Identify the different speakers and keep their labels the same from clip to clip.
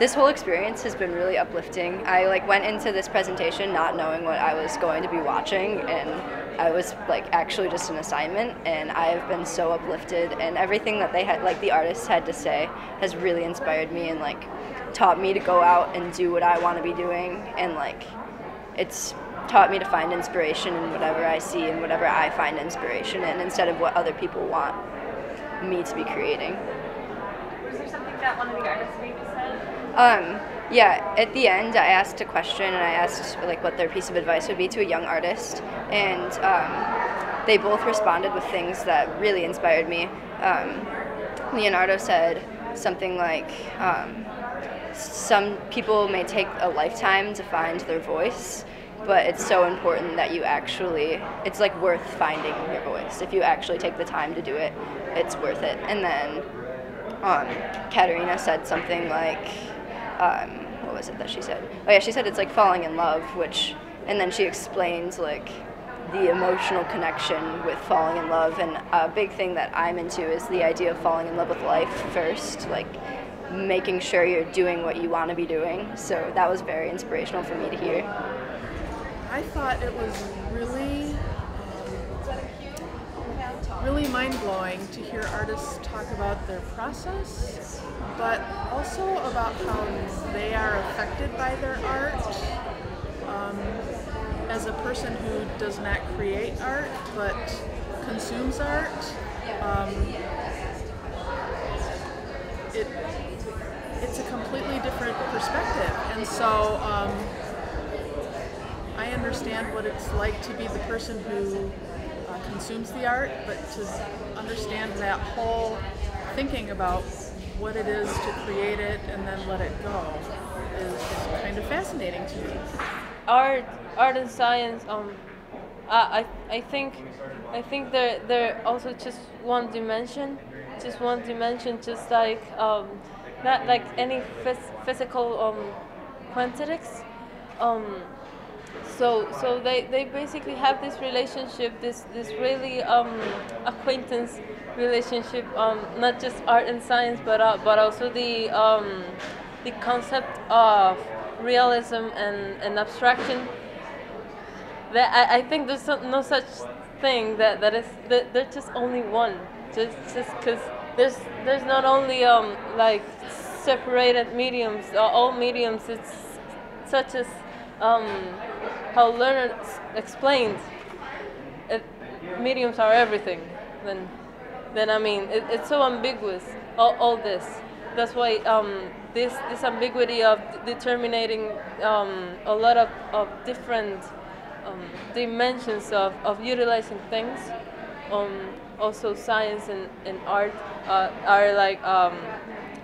Speaker 1: this whole experience has been really uplifting. I like went into this presentation not knowing what I was going to be watching and I was like actually just an assignment and I have been so uplifted and everything that they had like the artists had to say has really inspired me and like taught me to go out and do what I want to be doing and like it's taught me to find inspiration in whatever I see and whatever I find inspiration in instead of what other people want me to be creating.
Speaker 2: Was there something that one of the artists?
Speaker 1: Um, yeah, at the end, I asked a question and I asked like what their piece of advice would be to a young artist, and um, they both responded with things that really inspired me. Um, Leonardo said something like, um, "Some people may take a lifetime to find their voice." But it's so important that you actually, it's like worth finding your voice. If you actually take the time to do it, it's worth it. And then um, Katharina said something like, um, what was it that she said? Oh yeah, she said it's like falling in love, which, and then she explains like the emotional connection with falling in love. And a big thing that I'm into is the idea of falling in love with life first, like making sure you're doing what you want to be doing. So that was very inspirational for me to hear.
Speaker 3: I thought it was really, really mind blowing to hear artists talk about their process, but also about how they are affected by their art. Um, as a person who does not create art but consumes art, um, it it's a completely different perspective, and so. Um, I understand what it's like to be the person who consumes the art, but to understand that whole thinking about what it is to create it and then let it go is kind of fascinating to me.
Speaker 4: Art, art and science. Um, I, I think, I think they're they're also just one dimension, just one dimension, just like um, not like any phys- physical um, quantities. Um, so so they, they basically have this relationship this this really um, acquaintance relationship um, not just art and science but uh, but also the um, the concept of realism and, and abstraction. That I, I think there's no such thing that, that is that there's just only one. Just just because there's there's not only um, like separated mediums. All mediums it's such as um, how Leonard explained, it, mediums are everything. Then, then I mean, it, it's so ambiguous. All, all this. That's why um, this this ambiguity of determining um, a lot of, of different um, dimensions of, of utilizing things. Um, also, science and, and art uh, are like um,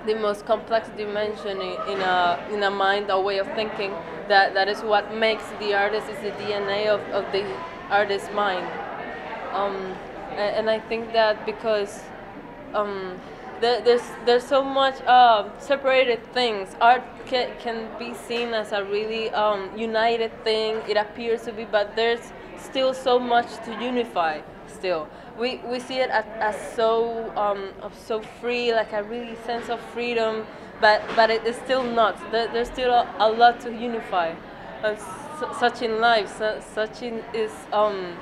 Speaker 4: the most complex dimension in, a in a mind, a way of thinking that that is what makes the artist is the DNA of, of the artist's mind. Um, and, I think that because um, there, there's there's so much uh, separated things. Art can, can be seen as a really um, united thing. It appears to be, but there's still so much to unify. Still, we, we see it as, as so um, so free, like a really sense of freedom but but it is still not. there's still a, a, lot to unify. Uh, such in life, such in is um,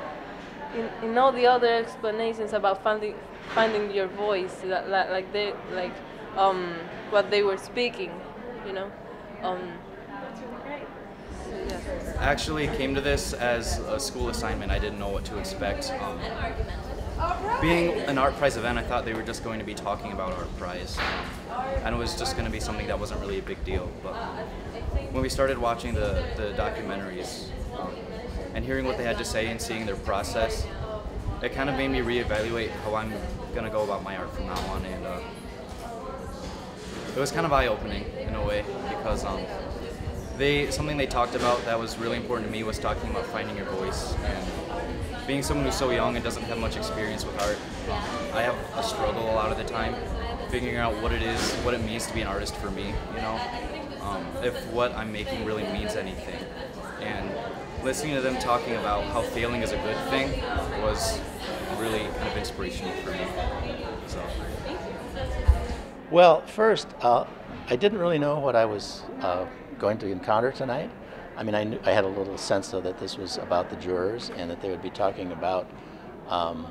Speaker 4: in, in all the other explanations about finding finding your voice, that, that like they like um, what they were speaking, you know. Um,
Speaker 5: I actually came to this as a school assignment. I didn't know what to expect. Um, being an ArtPrize event, I thought they were just going to be talking about ArtPrize, and it was just going to be something that wasn't really a big deal. But when we started watching the, the documentaries um, and hearing what they had to say and seeing their process, it kind of made me reevaluate how I'm going to go about my art from now on. And uh, it was kind of eye-opening in a way because um, they something they talked about that was really important to me was talking about finding your voice and being someone who's so young and doesn't have much experience with art, I have a struggle a lot of the time figuring out what it is, what it means to be an artist for me, you know? Um, if what I'm making really means anything. And listening to them talking about how failing is a good thing was really kind of inspirational for me. So.
Speaker 6: Well, first, uh, I didn't really know what I was uh, going to encounter tonight. I mean, I, knew, I had a little sense though that this was about the jurors and that they would be talking about um,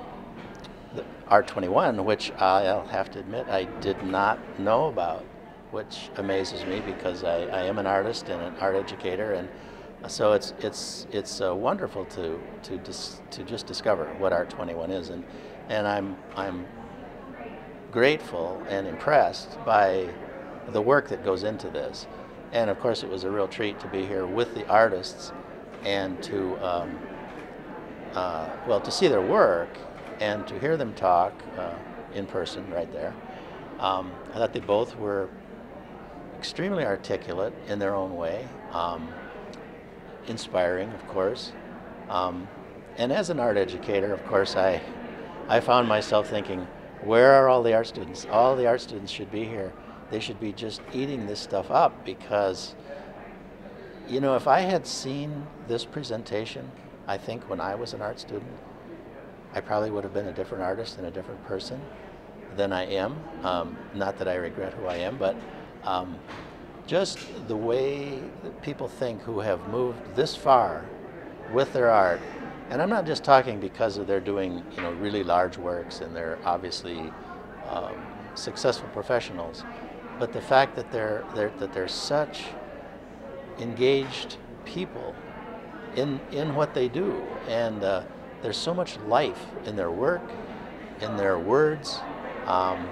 Speaker 6: the ART21, which I'll have to admit I did not know about, which amazes me because I, I am an artist and an art educator, and so it's it's it's uh, wonderful to to dis, to just discover what ART21 is, and and I'm I'm grateful and impressed by the work that goes into this. And of course, it was a real treat to be here with the artists and to, um, uh, well, to see their work and to hear them talk uh, in person right there. Um, I thought they both were extremely articulate in their own way, um, inspiring, of course. Um, and as an art educator, of course, I, I found myself thinking, where are all the art students? All the art students should be here. They should be just eating this stuff up because, you know, if I had seen this presentation, I think when I was an art student, I probably would have been a different artist and a different person than I am. Um, not that I regret who I am, but um, just the way people think who have moved this far with their art and I'm not just talking because of they're doing you know really large works and they're obviously um, successful professionals, but the fact that they're, they're that they're such engaged people in in what they do, and uh, there's so much life in their work, in their words, um,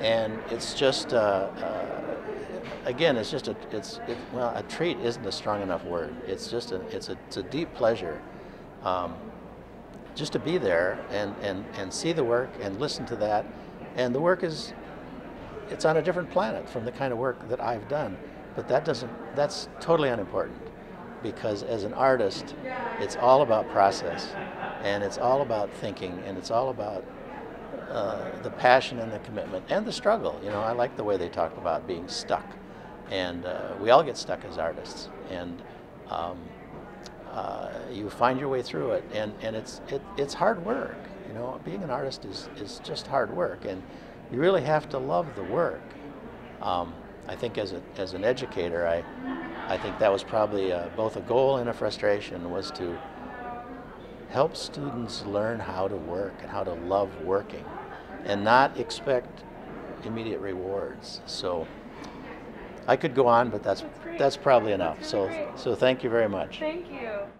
Speaker 6: and it's just. Uh, uh, again, it's just a it's it, well a treat isn't a strong enough word. It's just a it's a it's a deep pleasure um, just to be there and, and, and see the work and listen to that. And the work is, it's on a different planet from the kind of work that I've done. But that doesn't, that's totally unimportant because as an artist, it's all about process and it's all about thinking and it's all about uh, the passion and the commitment and the struggle. You know, I like the way they talk about being stuck. And uh, we all get stuck as artists. And um, uh, you find your way through it, and, and it's it, it's hard work. You know, being an artist is, is just hard work, and you really have to love the work. Um, I think as a, as an educator, I I think that was probably a, both a goal and a frustration was to help students learn how to work and how to love working, and not expect immediate rewards. So. I could go on, but that's
Speaker 2: That's
Speaker 6: that's probably
Speaker 2: That's
Speaker 6: enough. So so thank you very much.
Speaker 2: Thank you.